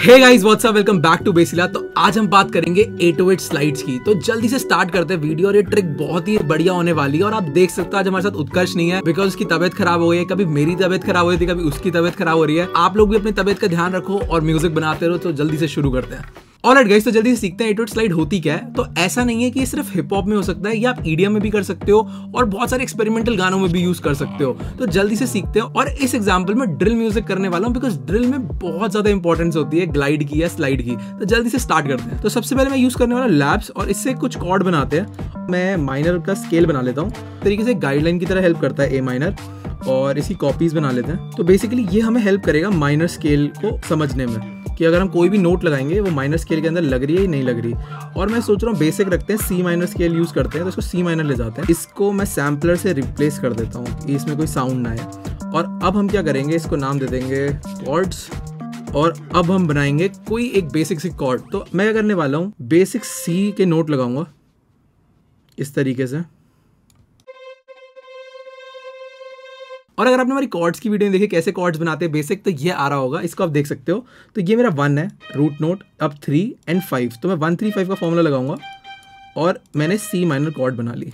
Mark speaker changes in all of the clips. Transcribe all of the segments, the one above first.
Speaker 1: Hey guys what's up welcome back to बेसिला तो आज हम बात करेंगे 808 स्लाइड्स की। तो जल्दी से स्टार्ट करते हैं वीडियो और ये ट्रिक बहुत ही बढ़िया होने वाली है और आप देख सकते हो आज हमारे साथ उत्कर्ष नहीं है बिकॉज़ उसकी तबियत खराब हो गई है। कभी मेरी तबियत खराब हो रही थी, कभी उसकी तबियत खराब हो रही है। आप लोग भी अपनी तबियत का ध्यान रखो और म्यूज़िक बनाते रहो तो जल्दी से शुरू करते हैं। और गाइस तो जल्दी से सीखते हैं एटोट स्लाइड होती क्या है? तो ऐसा नहीं है कि ये सिर्फ़ हिप हॉप में हो सकता है, या आप ईडियम में भी कर सकते हो और बहुत सारे एक्सपेरिमेंटल गानों में भी यूज़ कर सकते हो। तो जल्दी से सीखते हो और इस एग्ज़ाम्पल में ड्रिल म्यूज़िक करने वाला हूँ बिकॉज़ ड्रिल में बहुत ज़्यादा इंपॉर्टेंस होती है ग्लाइड की या स्लाइड की। तो जल्दी से स्टार्ट करते हैं। तो सबसे पहले मैं यूज़ करने वाला लैब्स और इससे कुछ कॉर्ड बनाते हैं। मैं माइनर का स्केल बना लेता हूँ। तरीके से गाइडलाइन की तरह हेल्प करता है ए माइनर और इसी कॉपीज बना लेते हैं। तो बेसिकली ये हमें हेल्प करेगा माइनर स्केल को समझने में। कि अगर हम कोई भी नोट लगाएँगे, वो माइनर स्केल के अंदर लग रही है या नहीं लग रही। और मैं सोच रहा हूँ बेसिक रखते हैं सी माइनर स्केल यूज़ करते हैं तो इसको सी माइनर ले जाते हैं। इसको मैं सैम्पलर से रिप्लेस कर देता हूँ इसमें कोई साउंड ना आए। और अब हम क्या करेंगे, इसको नाम दे देंगे कॉर्ड्स और अब हम बनाएँगे कोई एक बेसिक सी कॉर्ड तो मैं क्या करने वाला हूँ बेसिक सी के नोट लगाऊँगा, इस तरीके से। और अगर आपने हमारी कॉर्ड्स की वीडियो देखे, कैसे कॉर्ड्स बनाते हैं बेसिक तो ये आ रहा होगा, इसको आप देख सकते हो। तो ये मेरा वन है रूट नोट अब थ्री एंड फाइव तो मैं वन थ्री फाइव का फॉर्मूला लगाऊँगा और मैंने सी माइनर कॉर्ड बना ली।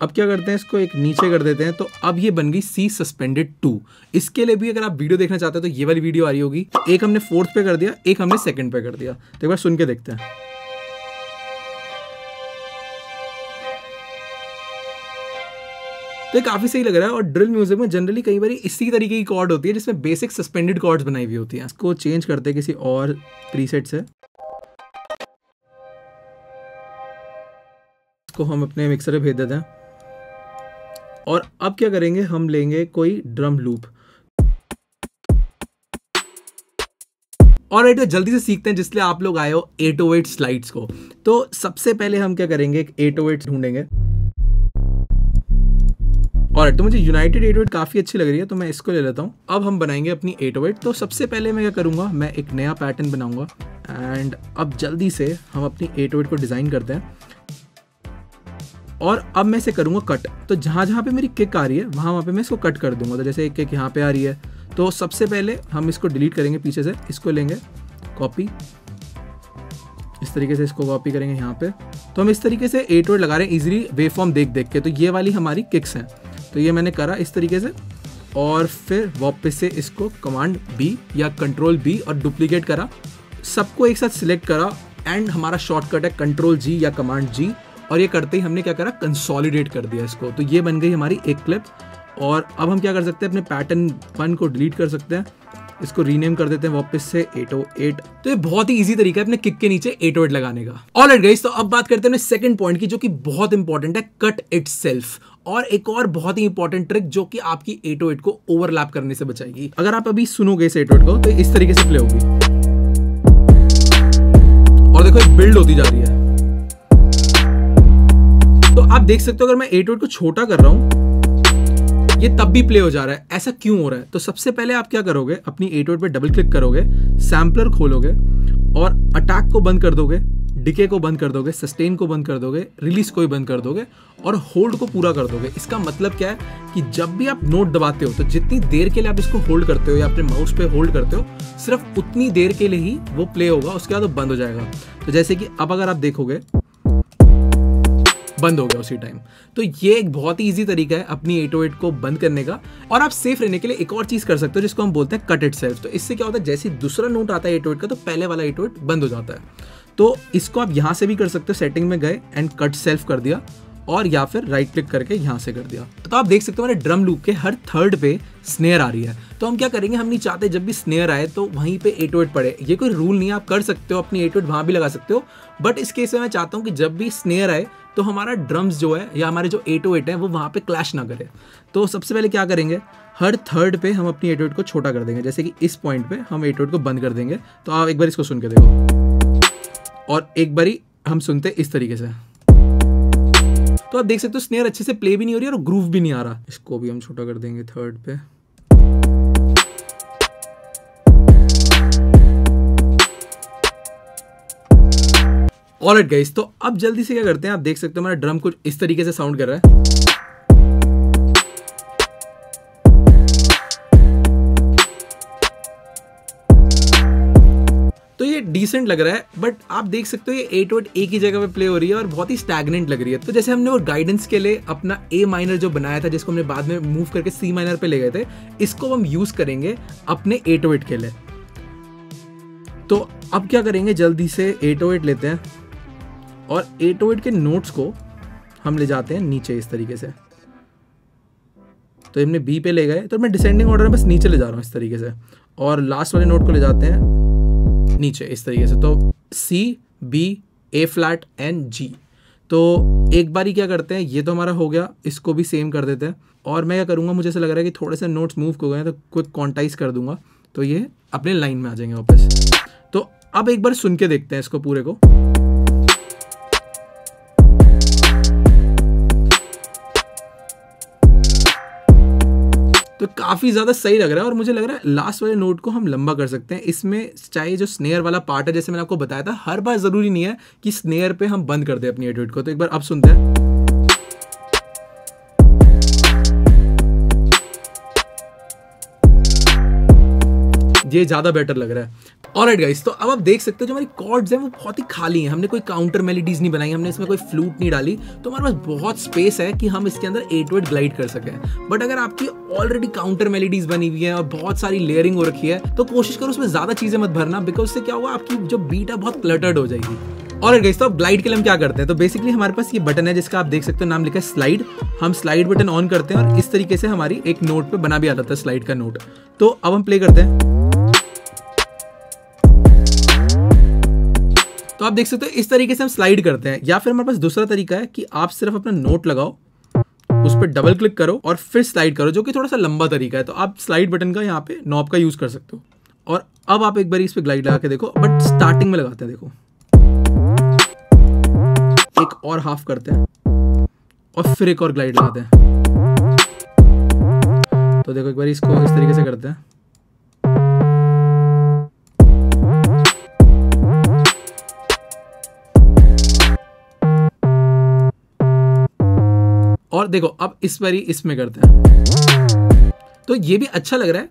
Speaker 1: अब क्या करते हैं, इसको एक नीचे कर देते हैं तो अब ये बन गई सी सस्पेंडेड टू इसके लिए भी अगर आप वीडियो देखना चाहते हो तो ये वाली वीडियो आ रही होगी। एक हमने फोर्थ पे कर दिया, एक हमने सेकंड पे कर दिया। तो एक बार सुन के देखते हैं। तो ये काफ़ी सही लग रहा है और ड्रिल म्यूज़िक में जनरली कई बार इसी तरीके की कॉर्ड होती है जिसमें बेसिक सस्पेंडेड कॉर्ड्स बनाई हुई होती हैं। इसको चेंज करते हैं किसी और प्रीसेट से। इसको हम अपने मिक्सर में भेज देते हैं। और अब क्या करेंगे, हम लेंगे कोई ड्रम लूप और राइट जल्दी से सीखते हैं, जिसलिए आप लोग आए हो एट ओ स्लाइड्स को। तो सबसे पहले हम क्या करेंगे एट एट ढूंढेंगे। और तो मुझे यूनाइटेड एट काफ़ी अच्छी लग रही है तो मैं इसको ले लेता हूँ। अब हम बनाएँगे अपनी एट तो सबसे पहले मैं क्या करूँगा, मैं एक नया पैटर्न बनाऊँगा एंड अब जल्दी से हम अपनी एट को डिज़ाइन करते हैं। और अब मैं इसे करूँगा कट तो जहाँ जहाँ पे मेरी किक आ रही है, वहाँ वहाँ पे मैं इसको कट कर दूँगा तो जैसे एक किक यहाँ पे आ रही है तो सबसे पहले हम इसको डिलीट करेंगे पीछे से, इसको लेंगे कॉपी इस तरीके से इसको कॉपी करेंगे यहाँ पे तो हम इस तरीके से एट लगा रहे हैं इजीली वे फॉर्म देख देख के तो ये वाली हमारी किक्स हैं। तो ये मैंने करा इस तरीके से। और फिर वापस से इसको कमांड बी या कंट्रोल बी और डुप्लीकेट करा। सबको एक साथ सिलेक्ट करा एंड हमारा शॉर्टकट है कंट्रोल जी या कमांड जी और ये करते ही हमने क्या करा? कंसोलिडेट कर दिया इसको। तो ये बन गई हमारी एक क्लिप और अब हम क्या कर सकते हैं? अपने पैटर्न वन को डिलीट कर सकते हैं। इसको रीनेम कर देते हैं वापस से 808 तो ये बहुत ही इजी तरीका है अपने किक के नीचे 808 लगाने का। ऑल राइट गाइस तो अब बात करते हैं सेकंड पॉइंट की जो कि बहुत इंपॉर्टेंट है कट इट और एक और बहुत ही इंपॉर्टेंट ट्रिक जो कि आपकी 808 को ओवरलैप करने से बचाएगी। अगर आप अभी सुनोगे इस 808 को तो इस तरीके से प्ले होगी। और देखो बिल्ड होती जा रही है। तो आप देख सकते हो, अगर मैं 808 को छोटा कर रहा हूँ, ये तब भी प्ले हो जा रहा है। ऐसा क्यों हो रहा है? तो सबसे पहले आप क्या करोगे? अपनी एट पे डबल क्लिक करोगे सैम्पलर खोलोगे, और अटैक को बंद कर दोगे। डिके को बंद कर दोगे सस्टेन को बंद कर दोगे रिलीज़ को भी बंद कर दोगे और होल्ड को पूरा कर दोगे। इसका मतलब क्या है कि जब भी आप नोट दबाते हो तो जितनी देर के लिए आप इसको होल्ड करते हो या अपने माउस पे होल्ड करते हो, सिर्फ़ उतनी देर के लिए ही वो प्ले होगा, उसके बाद वो बंद हो जाएगा। तो जैसे कि अब अगर आप देखोगे, बंद हो गया उसी टाइम तो ये एक बहुत ही ईजी तरीका है अपनी एट oh को बंद करने का और आप सेफ़ रहने के लिए एक और चीज़ कर सकते हो, जिसको हम बोलते हैं कट इट सेल्फ तो इससे क्या होता है, जैसे दूसरा नोट आता है एट oh का तो पहले वाला एट oh बंद हो जाता है। तो इसको आप यहाँ से भी कर सकते हो सेटिंग में गए एंड कट सेल्फ कर दिया और या फिर राइट क्लिक करके यहाँ से कर दिया। तो आप देख सकते हो मेरे ड्रम लूप के हर थर्ड पे स्नेयर आ रही है। तो हम क्या करेंगे, हम नहीं चाहते जब भी स्नेयर आए तो वहीं पे एट एट पड़े। ये कोई रूल नहीं है, आप कर सकते हो, अपनी एट एट वहाँ भी लगा सकते हो। बट इस केस में मैं चाहता हूँ कि जब भी स्नेयर आए तो हमारा ड्रम्स जो है या हमारे जो एट एट है वो वहाँ पर क्लैश ना करे। तो सबसे पहले क्या करेंगे, हर थर्ड पे हम अपनी एट वेट को छोटा कर देंगे। जैसे कि इस पॉइंट पे हम एट वेट को बंद कर देंगे। तो आप एक बार इसको सुन के देखो। और एक बारी हम सुनते इस तरीके से। तो आप देख सकते हो स्नेयर अच्छे से प्ले भी नहीं हो रही और ग्रूव भी नहीं आ रहा। इसको भी हम छोटा कर देंगे थर्ड पे। ऑलराइट गाइस तो अब जल्दी से क्या करते हैं? आप देख सकते हो, हमारा ड्रम कुछ इस तरीके से साउंड कर रहा है। ये डिसेंट लग रहा है बट आप देख सकते हो ये एट वोट एक ही जगह पे प्ले हो रही है और बहुत ही स्टैगनेंट लग रही है। तो जैसे हमने वो गाइडेंस के लिए अपना ए माइनर जो बनाया था, जिसको हमने बाद में मूव करके सी माइनर पे ले गए थे, इसको हम यूज़ करेंगे अपने एट एट के लिए। तो अब क्या करेंगे, जल्दी से एट लेते हैं और एट के नोट्स को हम ले जाते हैं नीचे इस तरीके से। तो हमने बी पे ले गए तो मैं डिसेंडिंग ऑर्डर में बस नीचे ले जा रहा हूँ इस तरीके से। और लास्ट वाले नोट को ले जाते हैं। नीचे, इस तरीके से। तो C B A flat and G तो एक बार ही क्या करते हैं, ये तो हमारा हो गया, इसको भी सेम कर देते हैं। और मैं क्या करूँगा, मुझे ऐसा लग रहा है कि थोड़े से नोट्स मूव हो गए हैं तो क्विक कॉन्टाइज कर दूँगा। तो ये अपने लाइन में आ जाएँगे वापस। तो अब एक बार सुन के देखते हैं इसको पूरे को। तो काफ़ी ज़्यादा सही लग रहा है और मुझे लग रहा है लास्ट वाले नोट को हम लंबा कर सकते हैं। इसमें चाहे जो स्नेयर वाला पार्ट है, जैसे मैंने आपको बताया था, हर बार ज़रूरी नहीं है कि स्नेयर पे हम बंद कर दें अपनी एडिट को। तो एक बार अब सुनते हैं। ये ज़्यादा बेटर लग रहा है। और राइट गाइस तो अब आप देख सकते हो जो हमारी कॉर्ड्स हैं, वो बहुत ही खाली हैं। हमने कोई काउंटर मेलोडीज नहीं बनाई, हमने इसमें कोई फ्लूट नहीं डाली। तो हमारे पास बहुत स्पेस है कि हम इसके अंदर एट वेट ग्लाइड कर सकें। बट अगर आपकी ऑलरेडी काउंटर मेलोडीज बनी हुई है और बहुत सारी लेयरिंग हो रखी है तो कोशिश करो उसमें ज़्यादा चीज़ें मत भरना बिकॉज़ उससे क्या होगा, आपकी जो बीट है, बहुत क्लटर्ड हो जाएगी। और गई तो अब ग्लाइड के लिए हम क्या करते हैं? तो बेसिकली हमारे पास ये बटन है, जिसका आप देख सकते हो, नाम लिखा है स्लाइड हम स्लाइड बटन ऑन करते हैं और इस तरीके से हमारी एक नोट पे बना भी आ जाता है स्लाइड का नोट तो अब हम प्ले करते हैं। तो आप देख सकते हो, इस तरीके से हम स्लाइड करते हैं। या फिर हमारे पास दूसरा तरीका है कि आप सिर्फ़ अपना नोट लगाओ, उस पर डबल क्लिक करो और फिर स्लाइड करो, जो कि थोड़ा सा लंबा तरीका है। तो आप स्लाइड बटन का यहाँ पे नॉब का यूज़ कर सकते हो। और अब आप एक बार इस पर ग्लाइड लगा के देखो बट स्टार्टिंग में लगाते हैं, देखो। एक और हाफ़ करते हैं और फिर एक और ग्लाइड लगाते हैं। तो देखो, एक बार इसको इस तरीके से करते हैं। और देखो, अब इस बारी इसमें करते हैं। तो ये भी अच्छा लग रहा है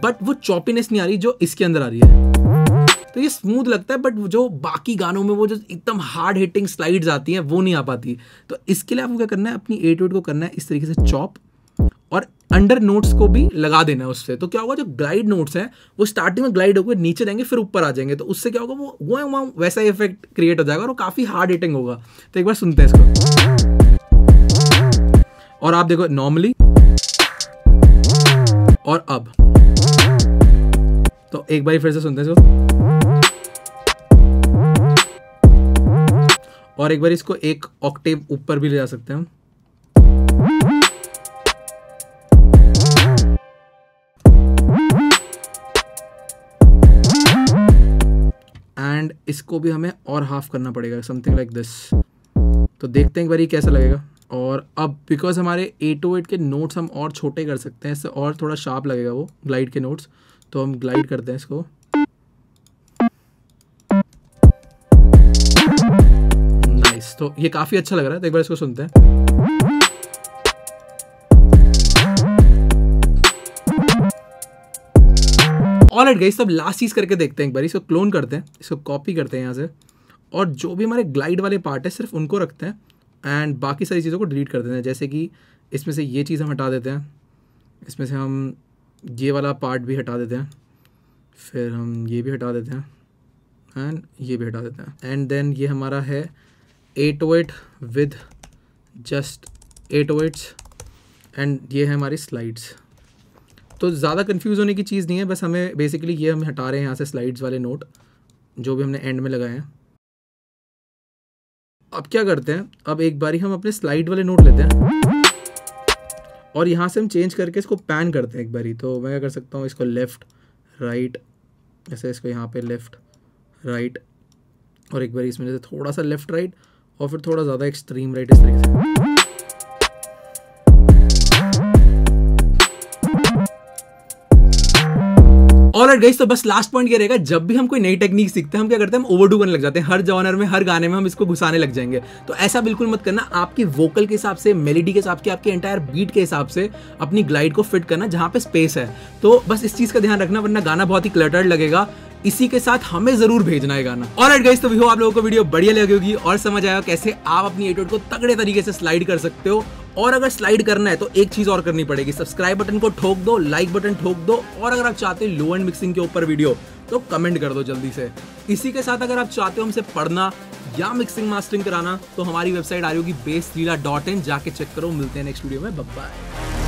Speaker 1: बट वो चॉपीनेस नहीं आ रही जो इसके अंदर आ रही है। तो ये स्मूथ लगता है बट जो बाकी गानों में वो जो एकदम हार्ड हिटिंग स्लाइड्स आती हैं, वो नहीं आ पाती। तो इसके लिए आपको क्या करना है, अपनी एट वेट को करना है, इस तरीके से चॉप और अंडर नोट्स को भी लगा देना है उससे। तो क्या होगा, जो ग्लाइड नोट्स हैं, वो स्टार्टिंग में ग्लाइड होकर नीचे जाएँगे, फिर ऊपर आ जाएँगे। तो उससे क्या होगा, वो वो वैसा इफ़ेक्ट क्रिएट हो जाएगा और काफ़ी हार्ड हिटिंग होगा। तो एक बार सुनते हैं इसको। और आप देखो नॉर्मली और अब। तो एक बार फिर से सुनते हैं और एक बार इसको एक ऑक्टेव ऊपर भी ले जा सकते हैं एंड इसको भी हमें और हाफ़ करना पड़ेगा समथिंग लाइक दिस तो देखते हैं एक बार ये कैसा लगेगा। और अब बिकॉज़ हमारे ए टू एट के नोट्स हम और छोटे कर सकते हैं, इससे और थोड़ा शार्प लगेगा वो ग्लाइड के नोट्स तो हम ग्लाइड करते हैं इसको। नाइस तो ये काफ़ी अच्छा लग रहा है तो एक बार इसको सुनते हैं। ऑल एट गई सब लास्ट चीज़ करके देखते हैं एक बार, इसको क्लोन करते हैं, इसको कॉपी करते हैं यहाँ से। और जो भी हमारे ग्लाइड वाले पार्ट है, सिर्फ़ उनको रखते हैं। एंड बाकी सारी चीज़ों को डिलीट कर देते हैं। जैसे कि इसमें से ये चीज़ हम हटा देते हैं। इसमें से हम ये वाला पार्ट भी हटा देते हैं। फिर हम ये भी हटा देते हैं एंड ये भी हटा देते हैं। एंड देन ये हमारा है eight weight with just eight weights and ये है हमारी स्लाइड्स तो ज़्यादा कंफ्यूज होने की चीज़ नहीं है, बस हमें बेसिकली ये हम हटा रहे हैं यहाँ से स्लाइड्स वाले नोट जो भी हमने एंड में लगाए हैं। अब क्या करते हैं? अब एक बारी हम अपने स्लाइड वाले नोट लेते हैं। और यहाँ से हम चेंज करके इसको पैन करते हैं एक बारी। तो मैं क्या कर सकता हूँ? इसको लेफ़्ट राइट ऐसे इसको यहाँ पे लेफ़्ट राइट और एक बारी इसमें जैसे थोड़ा सा लेफ़्ट राइट और फिर थोड़ा ज़्यादा एक्सट्रीम राइट इस तरीके से। और गई तो बस लास्ट पॉइंट ये रहेगा, जब भी हम कोई नई टेक्निक सीखते हैं, हम क्या करते हैं, हम ओवरडू करने लग जाते हैं। हर जॉनर में, हर गाने में हम इसको घुसाने लग जाएँगे। तो ऐसा बिल्कुल मत करना, आपकी वोकल के हिसाब से मेलेडी के हिसाब से, आपके एंटायर बीट के हिसाब से, अपनी ग्लाइड को फिट करना जहाँ पे स्पेस है। तो बस इस चीज़ का ध्यान रखना, वरना गाना बहुत ही क्लटर्ड लगेगा। इसी के साथ हमें ज़रूर भेजना है गाना। और एट गाइस तो भी हो आप लोगों को वीडियो बढ़िया लगी होगी और समझ आया कैसे आप अपनी एटोड को तगड़े तरीके से स्लाइड कर सकते हो। और अगर स्लाइड करना है तो एक चीज़ और करनी पड़ेगी। सब्सक्राइब बटन को ठोक दो लाइक बटन ठोक दो और अगर आप चाहते हो लो एंड मिक्सिंग के ऊपर वीडियो तो कमेंट कर दो जल्दी से। इसी के साथ अगर आप चाहते हो हमसे पढ़ना या मिक्सिंग मास्टरिंग कराना तो हमारी वेबसाइट आ रही होगी बेस लीला डॉट इन जाके चेक करो। मिलते हैं नेक्स्ट वीडियो में। बाय